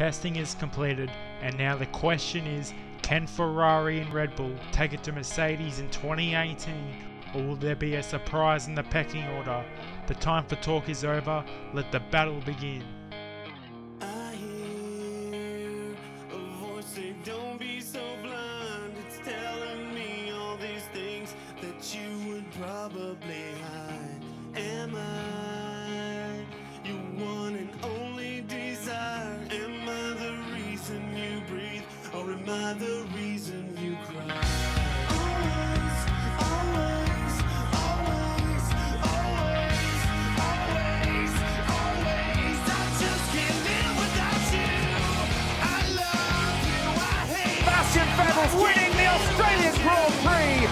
Testing is completed, and now the question is can Ferrari and Red Bull take it to Mercedes in 2018, or will there be a surprise in the pecking order? The time for talk is over, let the battle begin. I hear a voice the reason you cry? Winning the Australian Grand Prix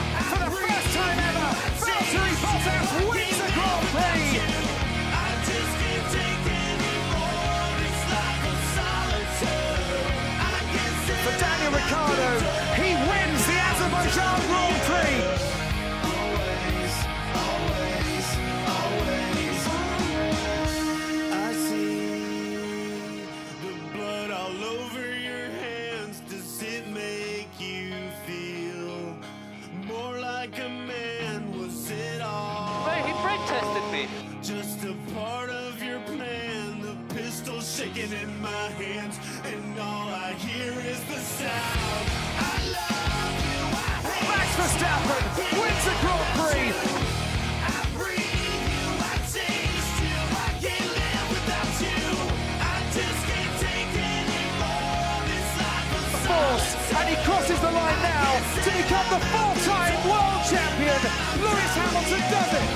Azerbaijan Grand Prix. always, always, always. I see the blood all over your hands. Does it make you feel more like a man? Was it all? He tested me. Just a part of your plan. The pistol shaking in my hands, and all I hear is the sound. The full-time world champion. Lewis Hamilton does it.